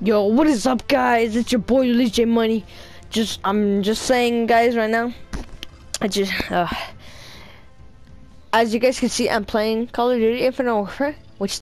Yo, what is up, guys? It's your boy Lee J Money. Just, I'm just saying, guys, right now. I just, uh, as you guys can see, I'm playing Call of Duty Infinite Warfare. which.